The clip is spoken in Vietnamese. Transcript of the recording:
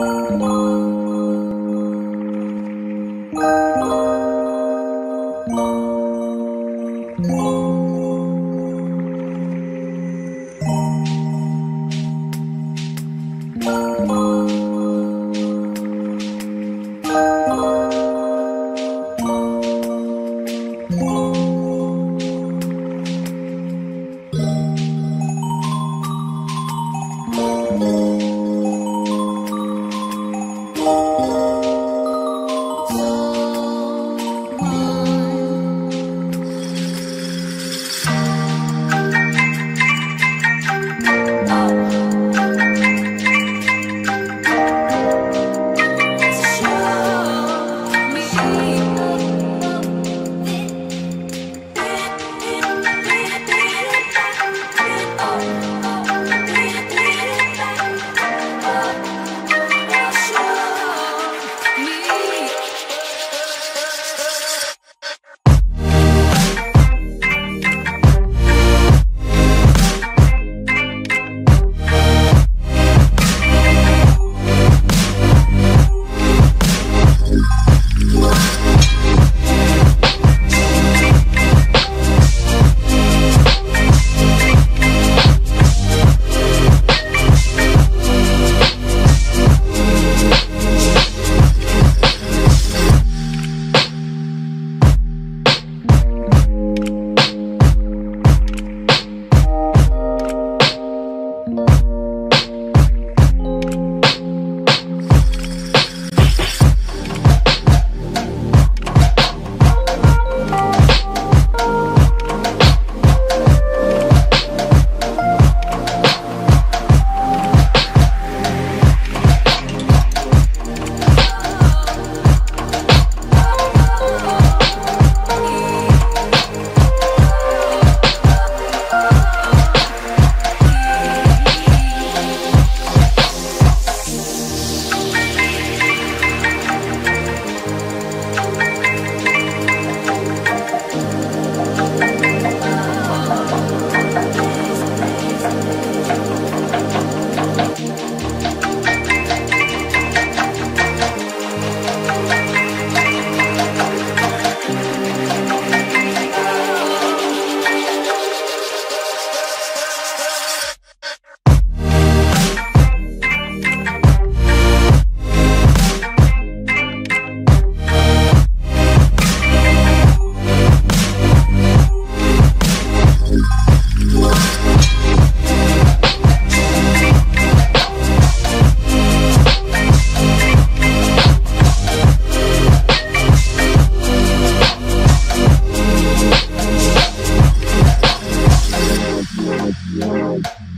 Thank you. Bye.